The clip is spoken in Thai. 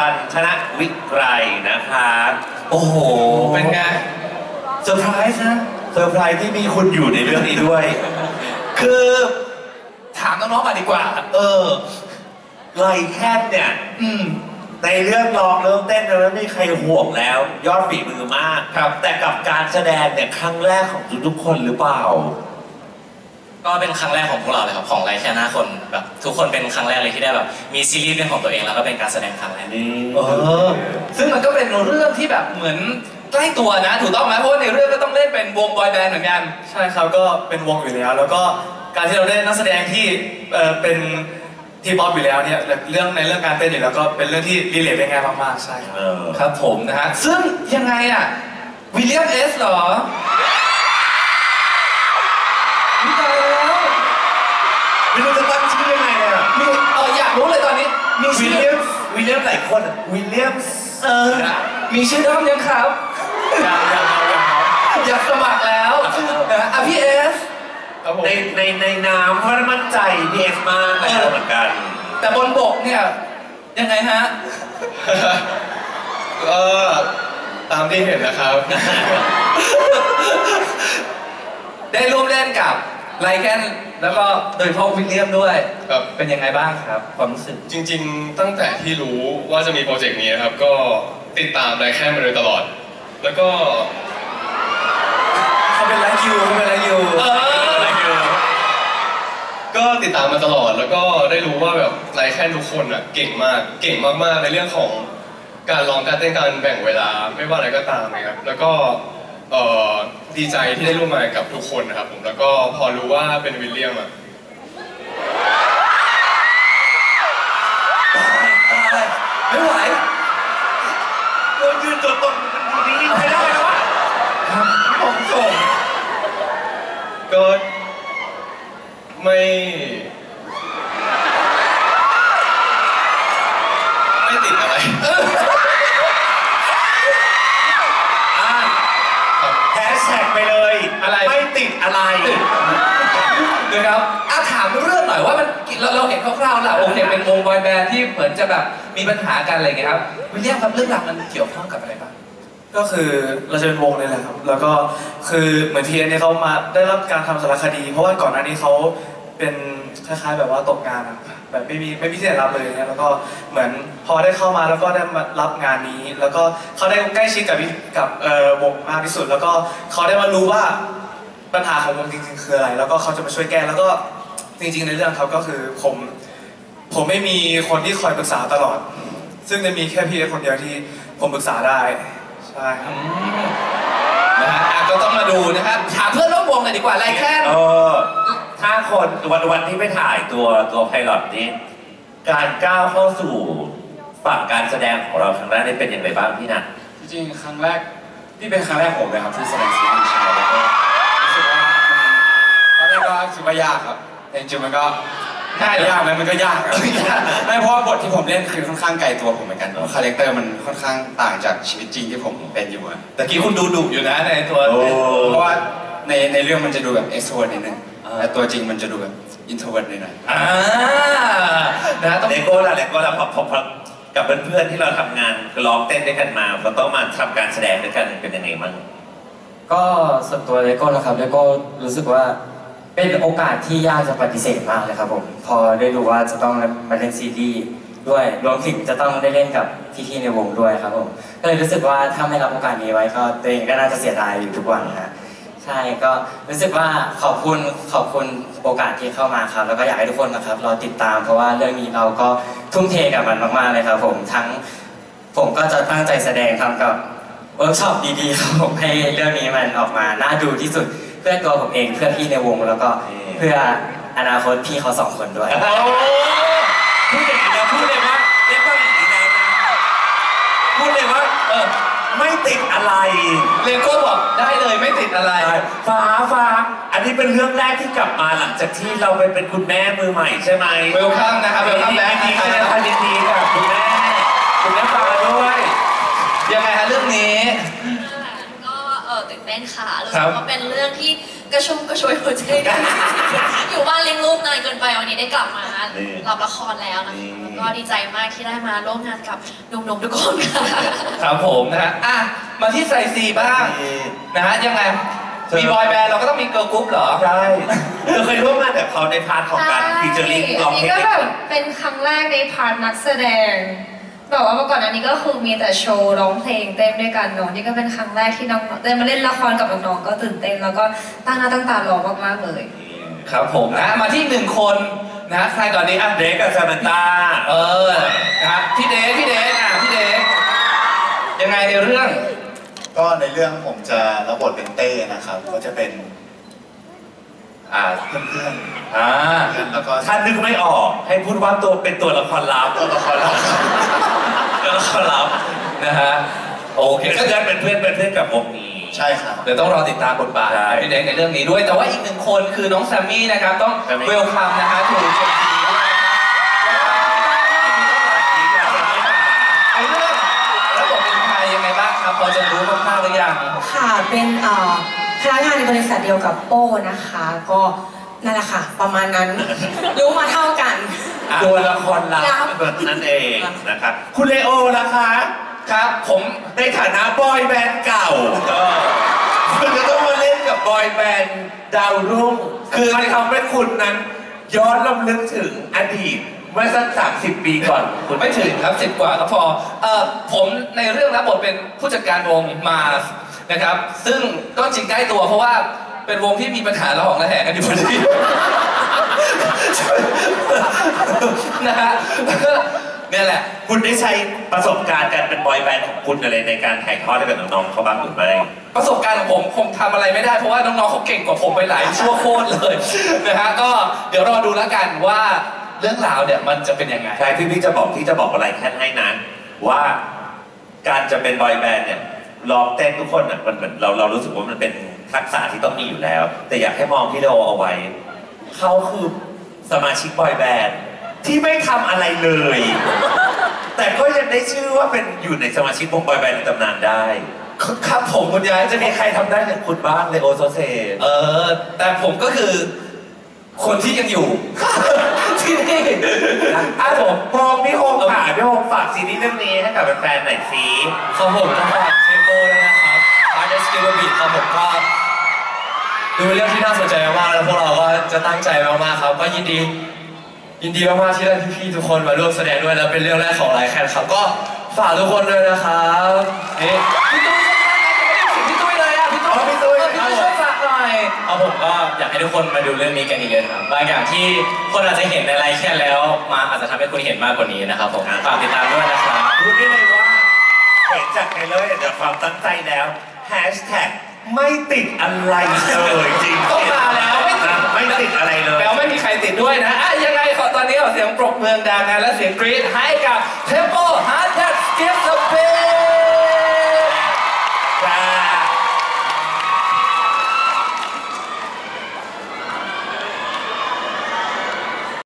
ตันชนะวิกไรนะคะโอ้โห เป็นไง เซอร์ไพรส์นะ เซอร์ไพรส์ที่มีคุณอยู่ในเรื่องนี้ด้วย คือถามน้องๆก่อนดีกว่า เออ LYKN เนี่ย อืมในเรื่องร้องเรื่องเต้นเนี่ยไม่มีใครห่วงแล้ว ยอดฝีมือมากครับ แต่กับการแสดงเนี่ยครั้งแรกของทุกๆคนหรือเปล่า ก็เป็นครั้งแรกของพวกเราเลยครับของ LYKN ห้าคนแบบทุกคนเป็นครั้งแรกเลยที่ได้แบบมีซีรีส์เป็นของตัวเองแล้วก็เป็นการแสดงครั้งแรกนี่เออซึ่งมันก็เป็นเรื่องที่แบบเหมือนใกล้ตัวนะ ถูกต้องไหมเพราะว่าในเรื่องก็ต้องเล่นเป็นวงบอยแบนด์เหมือนกันใช่ครับก็เป็นวงอยู่แล้ว แล้วก็การที่เราได้นักแสดงที่เอ่อเป็น T-POP อยู่แล้วเนี่ยเรื่องในเรื่องการเต้นอยู่แล้วก็เป็นเรื่องที่ relate ได้ง่ายมากๆใช่ครับเออครับผมนะฮะซึ่งยังไงอะวิลเลียม Est เหรอ วิลเลียมหลายคนวิลเลียมเออมีชื่อด้อมยังครับยังยังยังยังครับอยากสมัครแล้วนะอะพี่เอสครับผมในในในน้ำเพราะมั่นใจพีเอสมากแล้วเหมือนกัน แต่บนบกเนี่ยยังไงฮะก็ตามที่เห็นนะครับ ได้ร่วมเล่นกับ LYKN แล้วก็โดยเฉพาะวิลเลียมด้วย ครับ เป็นยังไงบ้างครับ ความรู้สึก จริงๆ ตั้งแต่ที่รู้ว่าจะมีโปรเจกต์นี้นะครับ ก็ติดตาม LYKN มาโดยตลอด แล้วก็เขาเป็น LYKYOU เขาเป็น LYKYOU เออก็ติดตามมาตลอด แล้วก็ได้รู้ว่าแบบ LYKN ทุกคนอะเก่งมาก เก่งมากๆในเรื่องของการร้องการเต้นการแบ่งเวลาไม่ว่าอะไรก็ตามนะครับ แล้วก็เอ่อ ดีใจที่ได้ร่วมงานกับทุกคนนะครับผมแล้วก็พอรู้ว่าเป็นวิลเลียมอะไม่ไหวเดินยืนตัวตรงมันดูนิ่งๆไม่ได้แล้วอะครับผมส่งก็ไม่ไม่ติดอะไร อะ ครับ แฮชแท็กไปเลย อะไร ไม่ติด อะไรนะครับอะถามเรื่องหน่อยว่ามันเราเราเห็นคร่าวๆแหละอเคเป็นวงบอยแบนด์ที่เหมือนจะแบบมีปัญหากันอะไรเงี้ยครับวิลเลียมครับเรื่องราวมันเกี่ยวข้องกับอะไรบ้างก็คือเราจะเป็นวงเลยแหละครับ แล้วก็คือเหมือนทีเอ็นเนี่ยเขามาได้รับการทำสารคดี เพราะว่าก่อนหน้านี้เขาเป็นคล้ายๆแบบว่าตกงานอะแบบไม่มีไม่มีที่ไหนรับเลยเนี่ยแล้วก็เหมือนพอได้เข้ามาแล้วก็ได้มารับงานนี้ แล้วก็เขาได้ใกล้ชิดกับกับเอ่อวงมากที่สุด แล้วก็เขาได้มารู้ว่า ปัญหาของวงจริงๆคืออะไร แล้วก็เขาจะมาช่วยแก้ แล้วก็จริงๆในเรื่องเขาก็คือผมผมไม่มีคนที่คอยปรึกษาตลอด ซึ่งจะมีแค่พี่เอคนเดียวที่ผมปรึกษาได้ ใช่ครับ นะฮะอะก็ต้องมาดูนะครับถามเพื่อนร่วมวงเลยดีกว่าไลแคนเออถ้าคนวันวันที่ไปถ่ายตัวตัวไพลอตนี้ การก้าวเข้าสู่ฝั่งการแสดงของเราครั้งแรกนี่เป็นยังไงบ้างพี่นัท จริงๆครั้งแรกนี่เป็นครั้งแรกผมเลยครับที่แสดงซีรีส์ชายแล้วก็ กก็คิดว่ายากครับแต่จริงๆมันก็ง่ายหรือยากไหมมันก็ยากครับ ไม่เพราะว่าบทที่ผมเล่นคือค่อนข้างไกลตัวผมเหมือนกันเพราะคาแรคเตอร์มันค่อนข้างต่างจากชีวิตจริงที่ผมเป็นอยู่อะตะกี้คุณดูดุอยู่นะในตัวโอ้ เพราะว่าในในเรื่องมันจะดูแบบ extrovert นิดนึงแต่ตัวจริงมันจะดูแบบ introvert หน่อยอ่านะต้อง เลโก้ล่ะเลโก้ล่ะพอพอพอกับเพื่อนๆที่เราทำงานคือร้องเต้นด้วยกันมาเราต้องมาทำการแสดงด้วยกันเป็นยังไงบ้าง ก็ส่วนตัวเลโก้นะครับเลโก้รู้สึกว่า เป็นโอกาสที่ยากจะปฏิเสธมากเลยครับผม พอได้รู้ว่าจะต้องมาเล่นซีรีส์ด้วยรวมถึงจะต้องได้เล่นกับพี่ๆในวงด้วยครับผมก็เลยรู้สึกว่าถ้าไม่รับโอกาสนี้ไว้ก็ตัวเองก็น่าจะเสียดายอยู่ทุกวันนะใช่ก็รู้สึกว่าขอบคุณขอบคุณโอกาสที่เข้ามาครับ แล้วก็อยากให้ทุกคนนะครับรอติดตามเพราะว่าเรื่องนี้เราก็ทุ่มเทกับมันมากๆเลยครับ ผมทั้งผมก็จะตั้งใจแสดงทำกับเวิร์กช็อปดีๆครับผมให้เรื่องนี้มันออกมาน่าดูที่สุด เพื่อตัวผมเองเพื่อพี่ในวงแล้วก็เพื่ออนาคตพี่เขาสองคนด้วย โอ้พูดอย่างนี้นะพูดเลยว่าเลโก้อย่างนี้แล้วนะพูดเลยว่าเออไม่ติดอะไร เลโก้บอกได้เลยไม่ติดอะไร ฟ้าฟ้าอันนี้เป็นเรื่องแรกที่กลับมาหลังจากที่เราไปเป็นคุณแม่มือใหม่ใช่ไหม welcome นะครับ welcome back ยินดีแสดงความยินดีกับคุณแม่คุณแม่ฟ้าด้วย ยังไงฮะเรื่อง นี้ก็เออตื่นเต้นนค่ะครับรู้สึกว่าเป็นเรื่องที่กระชุ่มกระชวยหัวใจดีอยู่บ้านเลี้ยงลูกนานเกินไปวันนี้ได้กลับมารับละครแล้วนะคะแล้วก็ดีใจมากที่ได้มาร่วมงานกับหนุ่มๆทุกคนค่ะครับผมนะฮะอะมาที่ไซซีบ้างนะฮะยังไงมีบอยแบนด์เราก็ต้องมีเกิร์ลกรุ๊ปเหรอ ใช่เธอเคยร่วมงานกับเขาใน part ของการ featuring ร้องเพลงก็ด้วยแบบเป็นครั้งแรกใน part นักแสดง แบบว่าเมื่อก่อนอันนี้ก็คือมีแต่โชว์ร้องเพลงเต้นด้วยกันเนาะนี่ก็เป็นครั้งแรกที่น้องได้มาเล่นละครกับน้องๆก็ตื่นเต้นแล้วก็ตั้งหน้าตั้งตารอมากๆเลย ครับผมนะมาที่หนึ่งคนนะใครก่อนดีอะเด็กกับซามันตาเออนะฮะพี่เดฟพี่เดฟอะพี่เดฟยังไงในเรื่อง ก็ในเรื่องผมจะรับบทเป็นเต้นะครับ ก็จะเป็น อ่าเพื่อนอ่าๆเพื่อนแล้วก็ถ้านึกไม่ออกให้พูดว่าตัวเป็นตัวละครลับตัวละครลับ ตัวละครลับนะฮะโอเคก็ก็จะเป็นเพื่อนเป็นเพื่อนกับวงนี้ใช่ครับ เดี๋ยวต้องรอติดตามบทบาทใช่พี่เดฟในเรื่องนี้ด้วย แต่ว่าอีกหนึ่งคนคือน้องแซมมี่นะครับ ต้องแซมมี่เวลคัมนะฮะถูกเชิญทีด้วยไอ้เรื่องแล้วบทเป็นใครยังไงบ้างครับพอจะรู้คร่าวๆหรือยังค่ะเป็นเอ่อพนักงานในบริษัทเดียวกับโป้นะคะ ก็นั่นแหละค่ะ ประมาณนั้นรู้มาเท่ากัน ตัวละครลับลับแบบนั่นเองนะครับ คุณเลโอล่ะคะครับ ผมในฐานะบอยแบนด์เก่าคุณจะต้องมาเล่นกับบอยแบนด์ดาวรุ่ง คือมันทำให้คุณนั้น ย้อนลำลึกถึงอดีตเมื่อสักสามสิบปีก่อนคุณไม่ถึงครับสิบกว่าก็พอเอ่อผมในเรื่องรับบทเป็นผู้จัดการวงมาสนะครับ ซึ่งก็จริงใกล้ตัวเพราะว่าเป็นวงที่มีปัญหาระหองระแหงกันอยู่พอดี นะฮะเนี่ยแหละ คุณได้ใช้ประสบการณ์การเป็นบอยแบนด์ของคุณอะไรในการถ่ายทอดให้กับน้องๆเขาบ้างหรือไม่ ประสบการณ์ของผมคงทำอะไรไม่ได้เพราะว่าน้องๆเขาเก่งกว่าผมไปหลายชั่วโคตรเลย นะฮะก็เดี๋ยวรอดูแล้วกันว่าเรื่องราวเนี่ยมันจะเป็นยังไง ใช่ที่พี่จะบอกที่จะบอกอะไรแค่ให้นั้นว่าการจะเป็นบอยแบนด์เนี่ยร้องเต้นทุกคนอะมันเหมือนเราเรารู้สึกว่ามันเป็นทักษะที่ต้องมีอยู่แล้ว แต่อยากให้มองพี่โดเอาไว้ เขาคือสมาชิกบอยแบนด์ที่ไม่ทำอะไรเลย แต่ก็ยังได้ชื่อว่าเป็นอยู่ในสมาชิกวงบอยแบนด์ในตำนานได้ ครับผมคุณยายจะมีใครทำได้อย่างคุณบ้างเลโอโซเซเออ แต่ผมก็คือ คนที่ยังอยู่ ที่นี่อะผมพงพี่โฮงฝากพี่โฮงฝากซีรีส์เรื่องนี้ให้กับแฟนๆหน่อยสิครับผมก็ฝาก ThamePo ด้วยนะครับ Heart That Skips a Beat ครับผมก็ดูเป็นเรื่องที่น่าสนใจมากๆแล้วพวกเราก็ จะตั้งใจมากๆครับ ก็ยินดี ยินดีมากๆที่ได้พี่ๆทุกคนมาร่วมแสดงด้วยแล้วเป็นเรื่องแรกของ LYKN ครับ ก็ฝากทุกคนด้วยนะครับนี่พี่ตุ้ยพี่ตุ้ยเลยอะพี่ตุ้ยอ๋อพี่ตุ้ยเออพี่ตุ้ยช่วยฝากหน่อยเอาผมก็อยากให้ทุกคนมาดูเรื่องนี้กันเยอะๆครับบางอย่างที่คนอาจจะเห็นในไลฟ์แค่แล้ว มาอาจจะทำให้คุณเห็นมากกว่านี้นะครับผมฝากติดตามด้วยนะครับพูดได้เลยว่าเห็นจากในเลยจากความตั้งใจแล้วแฮชแท็กไม่ติดอะไรเลยจริงๆต้องมาแล้ว ไม่ติดอะไรเลย แล้วไม่มีใครติดด้วยนะอะยังไงขอตอนนี้ขอเสียงปรบมืองดังนะและเสียงกรี๊ดให้กับ Temple Heart Attack Skip the